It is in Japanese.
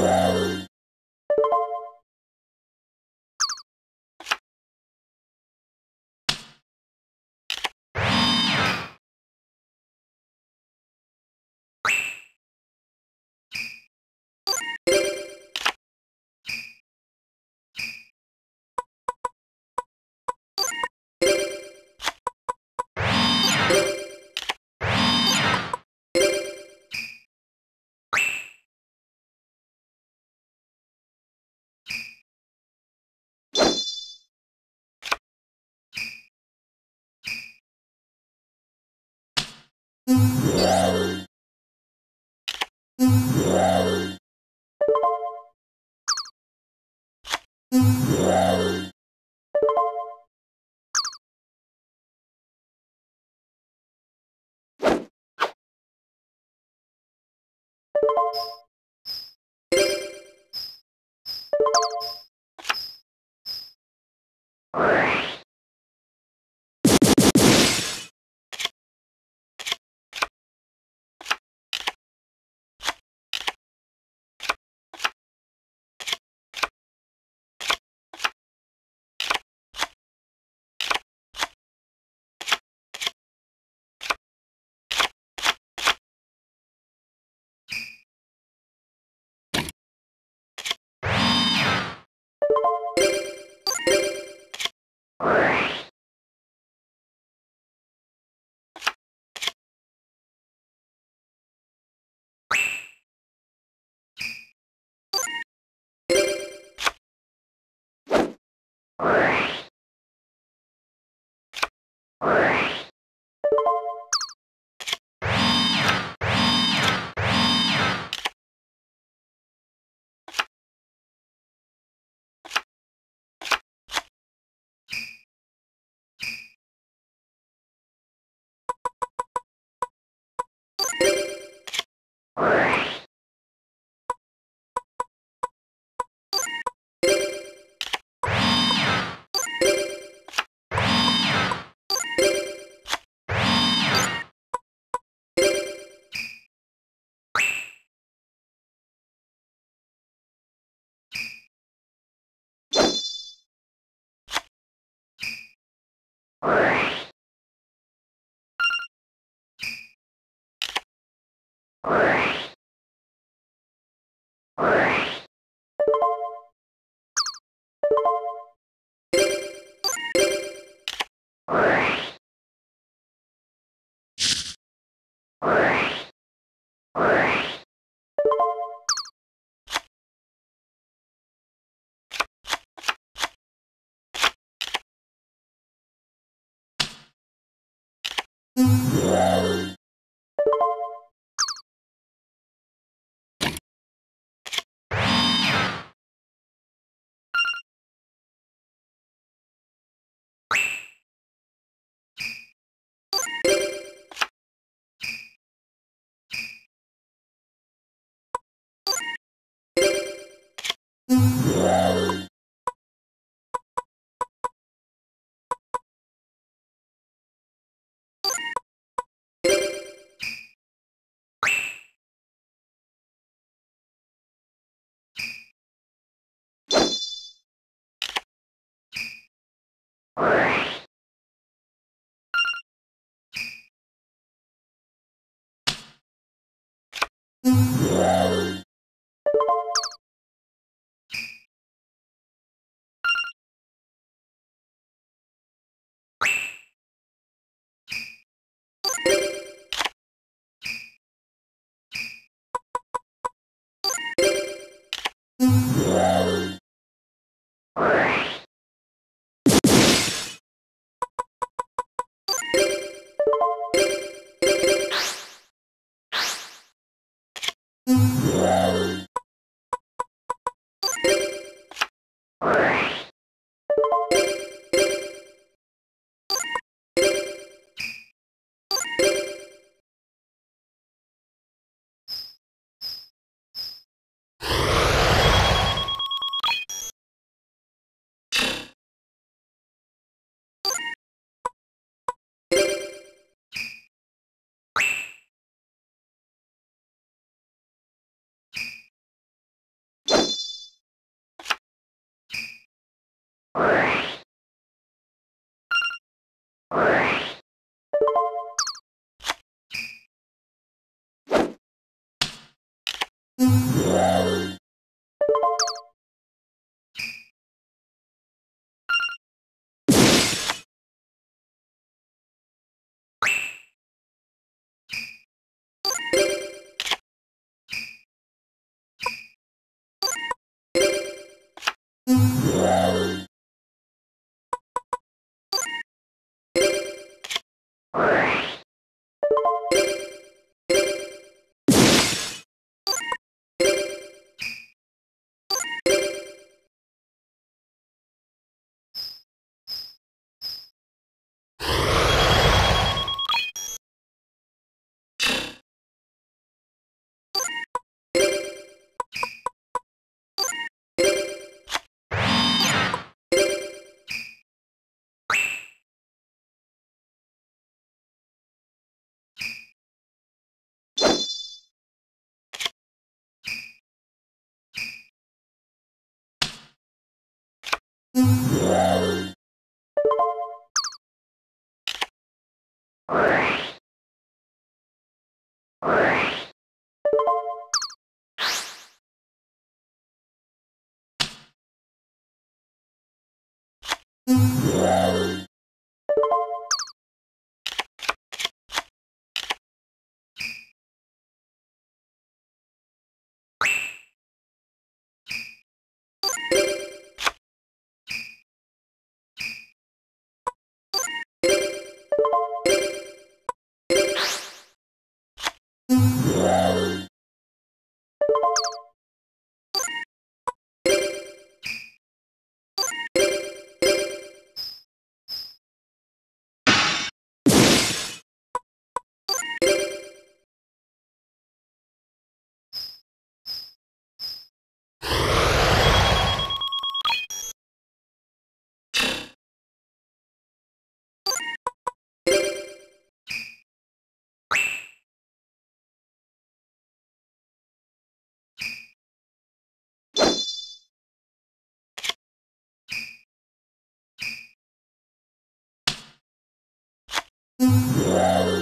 Wow. Mm-hmm. All right. Yeah. You Yeah. Wow. Mm-hmm. Yeah.